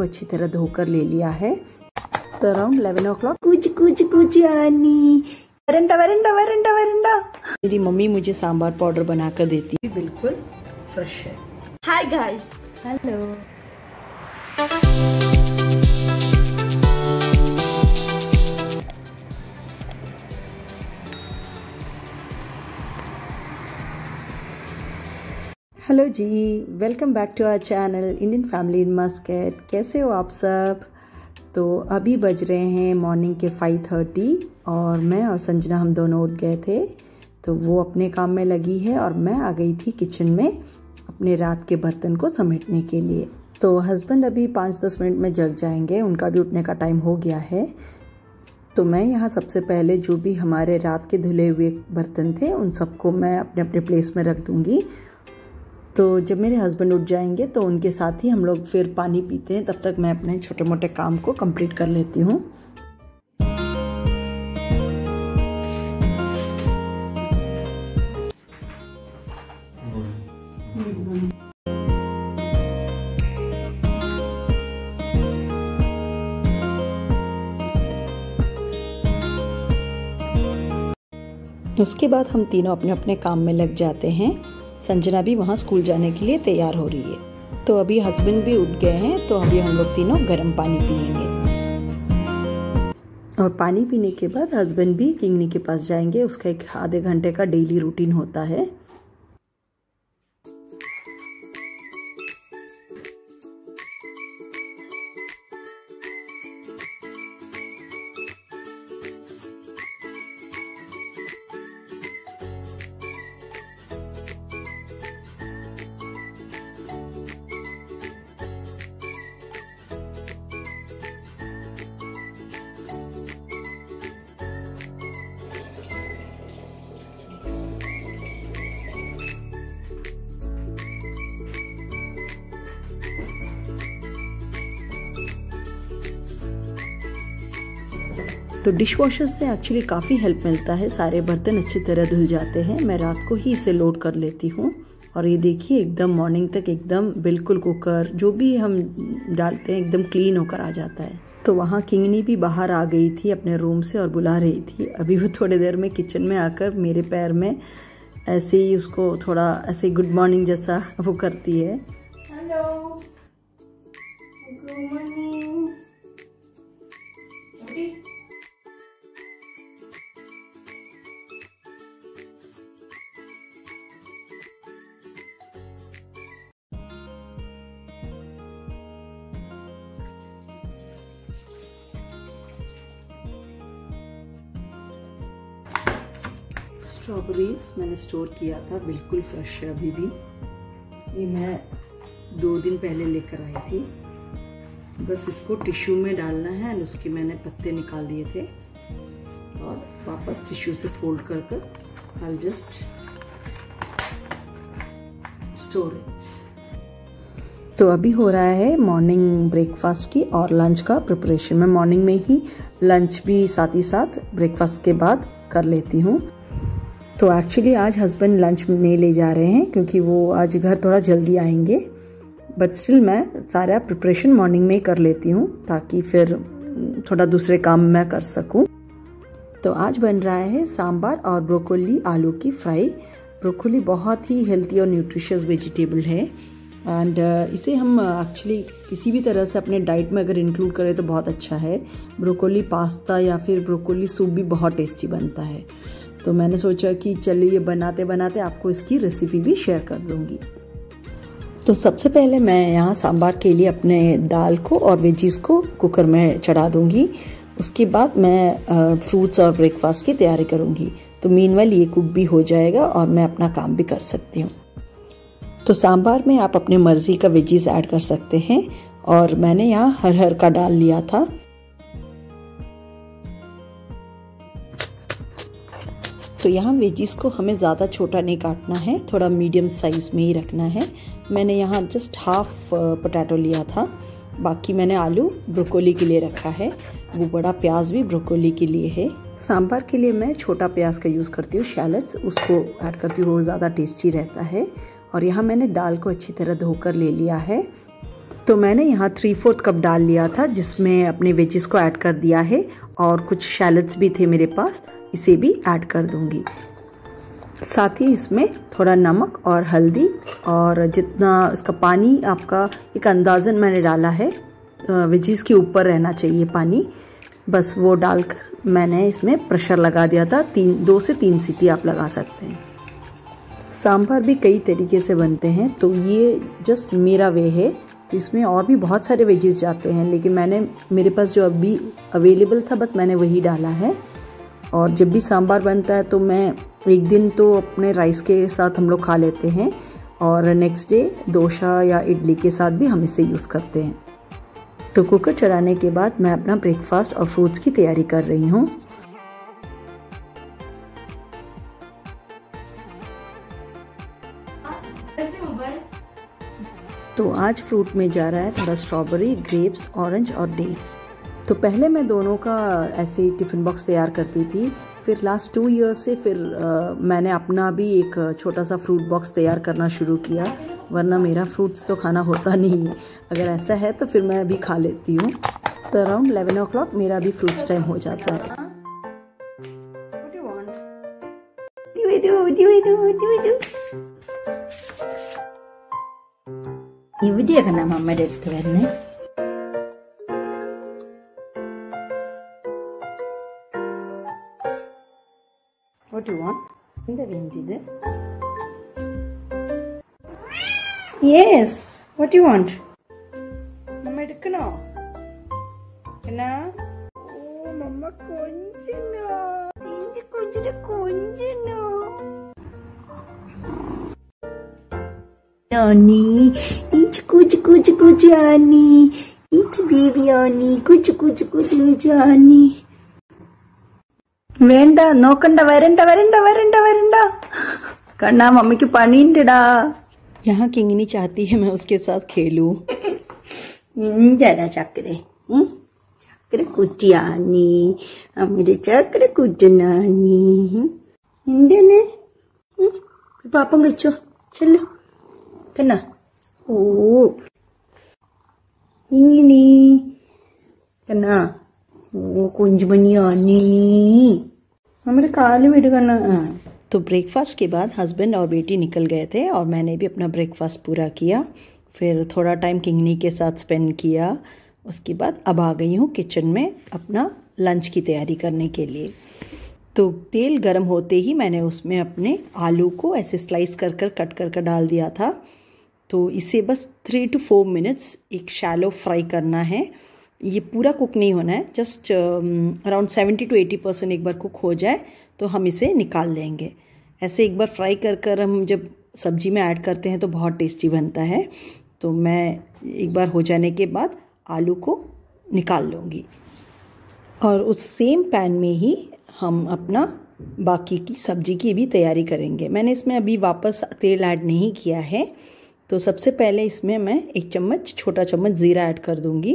को अच्छी तरह धोकर ले लिया है। तो अराउंड इलेवन ओ क्लॉक कुछ कुछ कुछ आनी। वरंडा वरंडा वरंडा वरिंडा। मेरी मम्मी मुझे सांबार पाउडर बनाकर देती है। बिल्कुल फ्रेश है। Hi guys hello hello ji welcome back to our channel Indian family in Muscat कैसे हो आप सब? तो अभी बज रहे हैं मॉर्निंग के फाइव थर्टी और मैं और संजना हम दोनों उठ गए थे तो वो अपने काम में लगी है और मैं आ गई थी किचन में अपने रात के बर्तन को समेटने के लिए। तो हस्बैंड अभी पाँच दस मिनट में जग जाएँगे, उनका भी उठने का टाइम हो गया है। तो मैं यहाँ सबसे पहले जो भी हमारे रात के धुले हुए बर्तन थे, उन सबको मैं अपने अपने प्लेस में रख दूँगी। तो जब मेरे हस्बैंड उठ जाएँगे तो उनके साथ ही हम लोग फिर पानी पीते हैं। तब तक मैं अपने छोटे मोटे काम को कंप्लीट कर लेती हूँ। उसके बाद हम तीनों अपने अपने काम में लग जाते हैं। संजना भी वहाँ स्कूल जाने के लिए तैयार हो रही है। तो अभी हस्बैंड भी उठ गए हैं तो अभी हम लोग तीनों गर्म पानी पियेंगे। और पानी पीने के बाद हस्बैंड भी किंगनी के पास जाएँगे, उसका एक आधे घंटे का डेली रूटीन होता है। तो डिश वॉशर से एक्चुअली काफ़ी हेल्प मिलता है। सारे बर्तन अच्छी तरह धुल जाते हैं। मैं रात को ही इसे लोड कर लेती हूँ। और ये देखिए, एकदम मॉर्निंग तक एकदम बिल्कुल कुकर जो भी हम डालते हैं, एकदम क्लीन होकर आ जाता है। तो वहाँ किंगनी भी बाहर आ गई थी अपने रूम से और बुला रही थी। अभी वो थोड़ी देर में किचन में आकर मेरे पैर में ऐसे ही उसको थोड़ा ऐसे गुड मॉर्निंग जैसा वो करती है। हेलो गुड मॉर्निंग स्ट्रॉबेरीज मैंने स्टोर किया था, बिल्कुल फ्रेश है अभी भी। ये मैं दो दिन पहले लेकर आई थी। बस इसको टिश्यू में डालना है और उसके मैंने पत्ते निकाल दिए थे। और वापस टिश्यू से फोल्ड कर कर आई जस्ट स्टोरेज तो अभी हो रहा है मॉर्निंग ब्रेकफास्ट की और लंच का प्रिपरेशन मैं मॉर्निंग में ही लंच भी साथ ही साथ ब्रेकफास्ट के बाद कर लेती हूँ। तो एक्चुअली आज हस्बैंड लंच में ले जा रहे हैं क्योंकि वो आज घर थोड़ा जल्दी आएँगे। बट स्टिल मैं सारा प्रिपरेशन मॉर्निंग में ही कर लेती हूँ ताकि फिर थोड़ा दूसरे काम मैं कर सकूँ। तो आज बन रहा है सांबार और ब्रोकोली आलू की फ्राई। ब्रोकोली बहुत ही हेल्थी और न्यूट्रिशियस वेजिटेबल है। एंड uh, इसे हम एक्चुअली किसी भी तरह से अपने डाइट में अगर इंक्लूड करें तो बहुत अच्छा है। ब्रोकोली पास्ता या फिर ब्रोकोली सूप भी बहुत टेस्टी बनता है। तो मैंने सोचा कि चलिए ये बनाते बनाते आपको इसकी रेसिपी भी शेयर कर दूँगी। तो सबसे पहले मैं यहाँ सांबार के लिए अपने दाल को और वेजीज को कुकर में चढ़ा दूँगी। उसके बाद मैं फ्रूट्स और ब्रेकफास्ट की तैयारी करूँगी। तो मीनवाइल ये कुक भी हो जाएगा और मैं अपना काम भी कर सकती हूँ। तो सांबार में आप अपने मर्ज़ी का वेजीज ऐड कर सकते हैं। और मैंने यहाँ हर हर का डाल लिया था। तो यहाँ वेजिस को हमें ज़्यादा छोटा नहीं काटना है, थोड़ा मीडियम साइज़ में ही रखना है। मैंने यहाँ जस्ट हाफ़ पोटैटो लिया था। बाकी मैंने आलू ब्रोकोली के लिए रखा है। वो बड़ा प्याज भी ब्रोकोली के लिए है। सांभर के लिए मैं छोटा प्याज का यूज़ करती हूँ, शैलट्स। उसको ऐड करती हूँ, वो ज़्यादा टेस्टी रहता है। और यहाँ मैंने दाल को अच्छी तरह धोकर ले लिया है। तो मैंने यहाँ थ्री फोर्थ कप डाल लिया था, जिसमें अपने वेजिस को ऐड कर दिया है। और कुछ शैलट्स भी थे मेरे पास। इसे भी ऐड कर दूँगी। साथ ही इसमें थोड़ा नमक और हल्दी और जितना इसका पानी आपका एक अंदाजन मैंने डाला है वेजिस के ऊपर रहना चाहिए पानी। बस वो डालकर मैंने इसमें प्रेशर लगा दिया था, तीन, दो से तीन सीटी आप लगा सकते हैं। सांभर भी कई तरीके से बनते हैं तो ये जस्ट मेरा वे है। तो इसमें और भी बहुत सारे वेजेस जाते हैं, लेकिन मैंने, मेरे पास जो अभी अवेलेबल था, बस मैंने वही डाला है। और जब भी सांभर बनता है तो मैं एक दिन तो अपने राइस के साथ हम लोग खा लेते हैं और नेक्स्ट डे डोसा या इडली के साथ भी हम इसे यूज़ करते हैं। तो कुकर चलाने के बाद मैं अपना ब्रेकफास्ट और फ्रूट्स की तैयारी कर रही हूँ। तो आज फ्रूट में जा रहा है थोड़ा स्ट्रॉबेरी ग्रेप्स ऑरेंज और डेट्स तो पहले मैं दोनों का ऐसे ही टिफ़िन बॉक्स तैयार करती थी फिर लास्ट टू ईयर्स से फिर आ, मैंने अपना भी एक छोटा सा फ्रूट बॉक्स तैयार करना शुरू किया वरना मेरा फ्रूट्स तो खाना होता नहीं। है अगर ऐसा है तो फिर मैं भी खा लेती हूँ। तो अराउंड एलेवन ओ क्लॉक मेरा भी फ्रूट्स टाइम हो जाता है। ഇവിടെ കാണാം അമ്മയുടെ അടുത്ത് വരുന്നത് Yes. What do you want? Mama, want நம்ம எடுக்கணும் என்ன ஓ நம்ம கொஞ்சணும் இங்க கொஞ்சம் கொஞ்சணும் eat kuch kuch kuch Annie, eat baby Annie, kuch kuch kuch kuch വേണ്ട നോക്കണ്ട വരണ്ട വരണ്ട വരണ്ട വരണ്ട. കണ്ണാ മമ്മിക്ക് പണിയുണ്ടടാ. ഞാൻ കിങ്ങിനി ചാത്തി ഹെ മേ ഉസ്കെ ചക്കര. കുറ്റിയാണി. അമ്മിന്റെ ചക്കര കുറ്റനാണി. നീ പാപ്പം കഴിച്ചോ? ചെല്ലു. കണ്ണ. ഓ. ഇങ്ങനെ. കണ്ണാ. கொஞ்சம் பண்ணி அண்ணி हमारे काली वेट करना। हाँ। तो ब्रेकफास्ट के बाद हस्बैंड और बेटी निकल गए थे और मैंने भी अपना ब्रेकफास्ट पूरा किया। फिर थोड़ा टाइम किंगनी के साथ स्पेंड किया। उसके बाद अब आ गई हूँ किचन में अपना लंच की तैयारी करने के लिए। तो तेल गर्म होते ही मैंने उसमें अपने आलू को ऐसे स्लाइस कर कर कट कर कर डाल दिया था। तो इसे बस थ्री टू फोर मिनट्स एक शैलो फ्राई करना है। ये पूरा कुक नहीं होना है just around seventy two eighty percent एक बार कुक हो जाए तो हम इसे निकाल लेंगे। ऐसे एक बार फ्राई कर कर हम जब सब्ज़ी में ऐड करते हैं तो बहुत टेस्टी बनता है। तो मैं एक बार हो जाने के बाद आलू को निकाल लूँगी। और उस सेम पैन में ही हम अपना बाकी की सब्ज़ी की भी तैयारी करेंगे। मैंने इसमें अभी वापस तेल ऐड नहीं किया है तो सबसे पहले इसमें मैं एक चम्मच, छोटा चम्मच ज़ीरा ऐड कर दूँगी।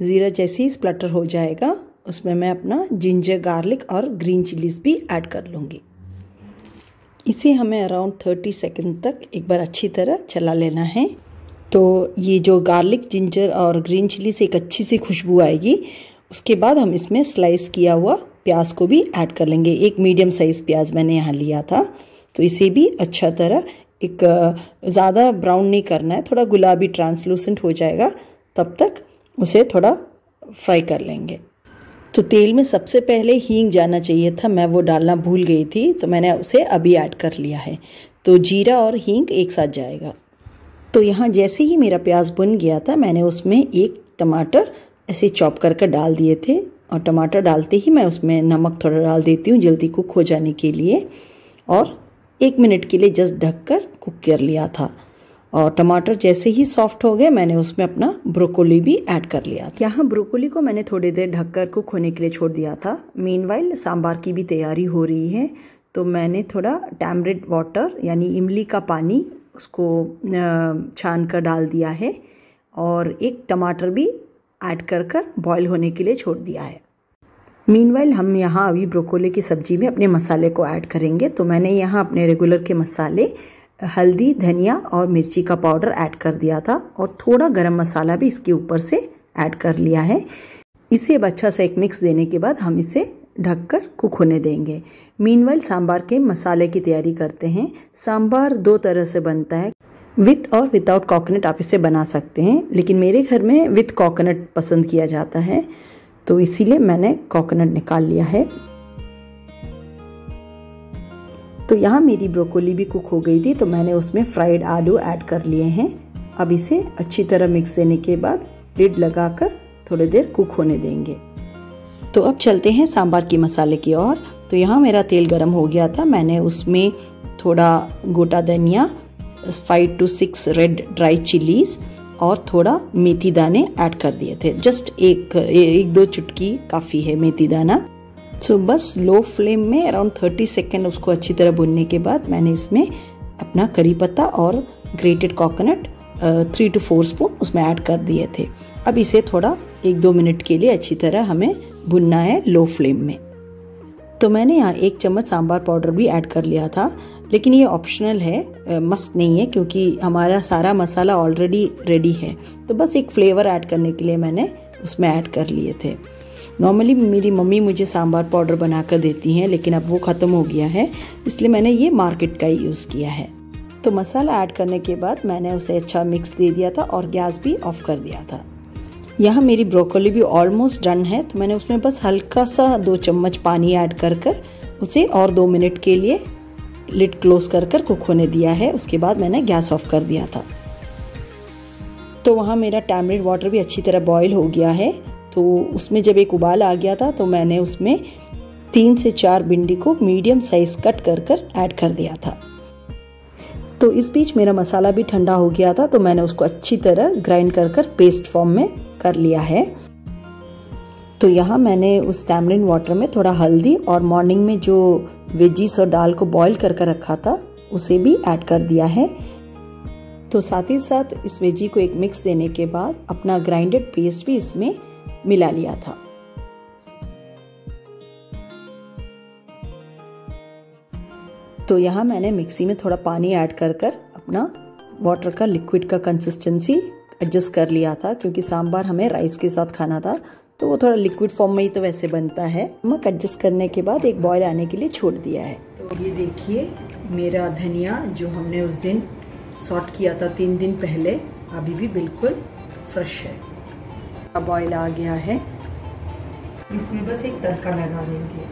ज़ीरा जैसे ही स्प्लटर हो जाएगा, उसमें मैं अपना जिंजर गार्लिक और ग्रीन चिलीज भी ऐड कर लूँगी। इसे हमें अराउंड थर्टी सेकेंड तक एक बार अच्छी तरह चला लेना है। तो ये जो गार्लिक जिंजर और ग्रीन चिली से एक अच्छी सी खुशबू आएगी, उसके बाद हम इसमें स्लाइस किया हुआ प्याज को भी ऐड कर लेंगे। एक मीडियम साइज़ प्याज मैंने यहाँ लिया था। तो इसे भी अच्छा तरह एक ज़्यादा ब्राउन नहीं करना है, थोड़ा गुलाबी ट्रांसलूसेंट हो जाएगा, तब तक उसे थोड़ा फ्राई कर लेंगे। तो तेल में सबसे पहले हींग जाना चाहिए था, मैं वो डालना भूल गई थी तो मैंने उसे अभी ऐड कर लिया है। तो जीरा और हींग एक साथ जाएगा। तो यहाँ जैसे ही मेरा प्याज बुन गया था, मैंने उसमें एक टमाटर ऐसे चॉप कर कर डाल दिए थे। और टमाटर डालते ही मैं उसमें नमक थोड़ा डाल देती हूँ जल्दी कुक हो जाने के लिए। और एक मिनट के लिए जस्ट ढक कर कुक कर लिया था। और टमाटर जैसे ही सॉफ्ट हो गए, मैंने उसमें अपना ब्रोकोली भी ऐड कर लिया यहाँ ब्रोकोली को मैंने थोड़ी देर ढककर कुक होने के लिए छोड़ दिया था। मीन सांबार की भी तैयारी हो रही है। तो मैंने थोड़ा टैमरिड वाटर यानी इमली का पानी, उसको छान कर डाल दिया है और एक टमाटर भी ऐड कर कर बॉयल होने के लिए छोड़ दिया है। मीनवाइल हम यहाँ अभी ब्रोकोली की सब्ज़ी में अपने मसाले को ऐड करेंगे। तो मैंने यहाँ अपने रेगुलर के मसाले हल्दी, धनिया और मिर्ची का पाउडर ऐड कर दिया था और थोड़ा गरम मसाला भी इसके ऊपर से ऐड कर लिया है। इसे अब अच्छा सा एक मिक्स देने के बाद हम इसे ढककर कुक होने देंगे। मीनवाइल सांबार के मसाले की तैयारी करते हैं। सांबार दो तरह से बनता है। विथ और विदाउट कोकोनट आप इसे बना सकते हैं, लेकिन मेरे घर में विथ कोकोनट पसंद किया जाता है। तो इसीलिए मैंने कोकोनट निकाल लिया है। तो यहाँ मेरी ब्रोकोली भी कुक हो गई थी तो मैंने उसमें फ्राइड आलू ऐड कर लिए हैं। अब इसे अच्छी तरह मिक्स देने के बाद लिड लगाकर थोड़ी देर कुक होने देंगे। तो अब चलते हैं सांबार के मसाले की ओर। तो यहाँ मेरा तेल गर्म हो गया था, मैंने उसमें थोड़ा गोटा धनिया five two six red dry chillies और थोड़ा मेथी दाने ऐड कर दिए थे। जस्ट एक एक दो चुटकी काफ़ी है मेथी दाना। सो so, बस लो फ्लेम में अराउंड थर्टी सेकेंड उसको अच्छी तरह भुनने के बाद मैंने इसमें अपना करी पत्ता और grated coconut three two four spoon उसमें ऐड कर दिए थे। अब इसे थोड़ा एक दो मिनट के लिए अच्छी तरह हमें भुनना है लो फ्लेम में। तो मैंने यहाँ एक चम्मच सांबार पाउडर भी ऐड कर लिया था लेकिन ये ऑप्शनल है मस्ट नहीं है क्योंकि हमारा सारा मसाला ऑलरेडी रेडी है। तो बस एक फ्लेवर ऐड करने के लिए मैंने उसमें ऐड कर लिए थे। नॉर्मली मेरी मम्मी मुझे सांबार पाउडर बना कर देती हैं, लेकिन अब वो ख़त्म हो गया है, इसलिए मैंने ये मार्केट का ही यूज़ किया है। तो मसाला ऐड करने के बाद मैंने उसे अच्छा मिक्स दे दिया था और गैस भी ऑफ़ कर दिया था। यहाँ मेरी ब्रोकली भी ऑलमोस्ट डन है तो मैंने उसमें बस हल्का सा दो चम्मच पानी ऐड कर कर उसे और दो मिनट के लिए लिड क्लोज कर कर कुक होने दिया है, उसके बाद मैंने गैस ऑफ़ कर दिया था। तो वहाँ मेरा टैमरिड वाटर भी अच्छी तरह बॉईल हो गया है तो उसमें जब एक उबाल आ गया था तो मैंने उसमें तीन से चार भिंडी को मीडियम साइज़ कट कर कर ऐड कर दिया था। तो इस बीच मेरा मसाला भी ठंडा हो गया था तो मैंने उसको अच्छी तरह ग्राइंड कर कर पेस्ट फॉर्म में कर लिया है। तो यहाँ मैंने उस टैमरिन वाटर में थोड़ा हल्दी और मॉर्निंग में जो वेजीज और दाल को बॉईल कर कर रखा था, उसे भी ऐड कर दिया है। तो साथ ही साथ इस वेजी को एक मिक्स देने के बाद अपना ग्राइंडेड पेस्ट भी इसमें मिला लिया था। तो यहाँ मैंने मिक्सी में थोड़ा पानी ऐड कर कर अपना वाटर का लिक्विड का कंसिस्टेंसी एडजस्ट कर लिया था, क्योंकि सांबार हमें राइस के साथ खाना था तो वो थोड़ा लिक्विड फॉर्म में ही तो वैसे बनता है। नमक एडजस्ट करने के बाद एक बॉयल आने के लिए छोड़ दिया है। तो ये देखिए, मेरा धनिया जो हमने उस दिन सॉट किया था तीन दिन पहले, अभी भी बिल्कुल फ्रेश है। बॉयल आ गया है। इसमें बस एक तड़का लगा देंगे।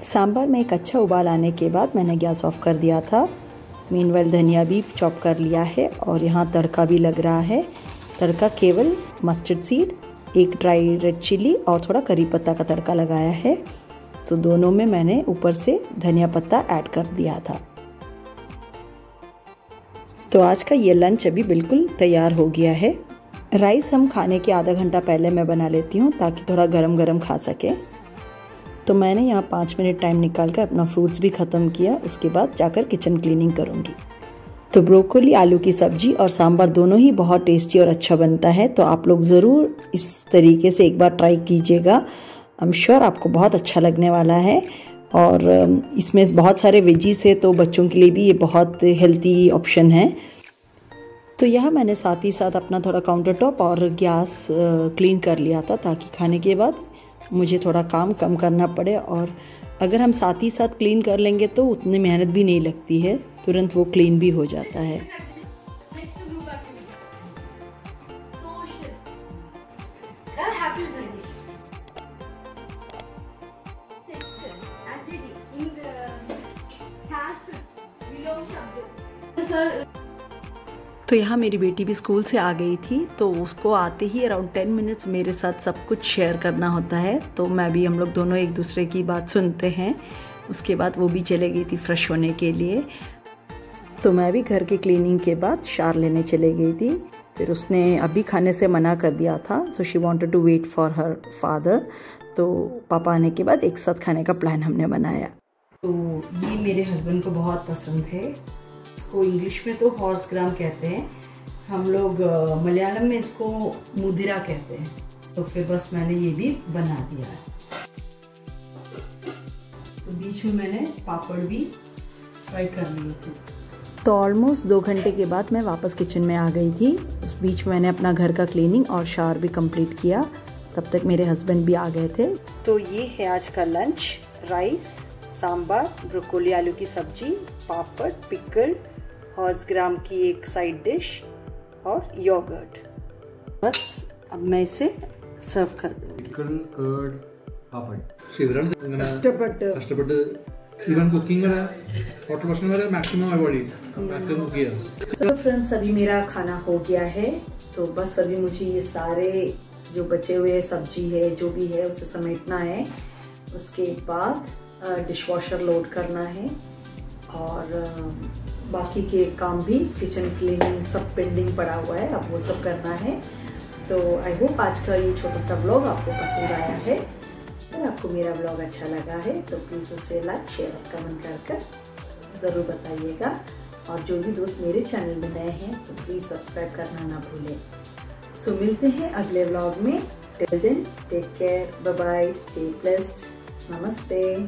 सांबर में एक अच्छा उबाल आने के बाद मैंने गैस ऑफ़ कर दिया था। मीनवेल धनिया भी चॉप कर लिया है और यहाँ तड़का भी लग रहा है। तड़का केवल मस्टर्ड सीड एक ड्राई रेड चिली और थोड़ा करी पत्ता का तड़का लगाया है। तो दोनों में मैंने ऊपर से धनिया पत्ता ऐड कर दिया था। तो आज का ये लंच अभी बिल्कुल तैयार हो गया है। राइस हम खाने के आधा घंटा पहले मैं बना लेती हूँ ताकि थोड़ा गरम गरम खा सके। तो मैंने यहाँ पाँच मिनट टाइम निकाल कर अपना फ्रूट्स भी ख़त्म किया, उसके बाद जाकर किचन क्लीनिंग करूँगी। तो ब्रोकोली आलू की सब्ज़ी और सांभर दोनों ही बहुत टेस्टी और अच्छा बनता है तो आप लोग ज़रूर इस तरीके से एक बार ट्राई कीजिएगा। आई एम श्योर आपको बहुत अच्छा लगने वाला है और इसमें बहुत सारे वेजीज है तो बच्चों के लिए भी ये बहुत हेल्थी ऑप्शन है। तो यह मैंने साथ ही साथ अपना थोड़ा काउंटर टॉप और गैस क्लीन कर लिया था ताकि खाने के बाद मुझे थोड़ा काम कम करना पड़े और अगर हम साथ ही साथ क्लीन कर लेंगे तो उतनी मेहनत भी नहीं लगती है तुरंत वो क्लीन भी हो जाता है। तो यहाँ मेरी बेटी भी स्कूल से आ गई थी तो उसको आते ही अराउंड टेन मिनट्स मेरे साथ सब कुछ शेयर करना होता है। तो मैं भी हम लोग दोनों एक दूसरे की बात सुनते हैं। उसके बाद वो भी चले गई थी फ्रेश होने के लिए। तो मैं भी घर की क्लीनिंग के बाद शार लेने चले गई थी। फिर उसने अभी खाने से मना कर दिया था so she wanted to wait for her father तो पापा आने के बाद एक साथ खाने का प्लान हमने बनाया। तो ये मेरे हस्बैंड को बहुत पसंद है। इसको इंग्लिश में तो हॉर्स ग्राम कहते हैं। हम लोग मलयालम में इसको मुदिरा कहते हैं। तो फिर बस मैंने ये भी बना दिया है। तो बीच में मैंने पापड़ भी फ्राई कर लिए थे। तो ऑलमोस्ट दो घंटे के बाद मैं वापस किचन में आ गई थी। उस बीच मैंने अपना घर का क्लीनिंग और शावर भी कंप्लीट किया। तब तक मेरे हस्बैंड भी आ गए थे। तो ये है आज का लंच राइस सांबार ब्रोकोली आलू की सब्ज़ी पापड़ पिकल हॉर्स ग्राम की एक साइड डिश और योगर्ट। बस अब मैं इसे सर्व कर दूँगी। फ्रेंड्स हाँ। अभी मेरा खाना हो गया है तो बस अभी मुझे ये सारे जो बचे हुए सब्ज़ी है जो भी है उसे समेटना है। उसके बाद डिश वॉशर लोड करना है और बाकी के काम भी किचन क्लीनिंग सब पेंडिंग पड़ा हुआ है अब वो सब करना है। तो आई होप आज का ये छोटा सा ब्लॉग आपको पसंद आया है। अगर आपको मेरा ब्लॉग अच्छा लगा है तो प्लीज़ उसे लाइक शेयर और कमेंट कर कर ज़रूर बताइएगा। और जो भी दोस्त मेरे चैनल में नए हैं तो प्लीज़ सब्सक्राइब करना ना भूलें। सो so, मिलते हैं अगले व्लॉग में। Till then take care bye bye stay blessed नमस्ते।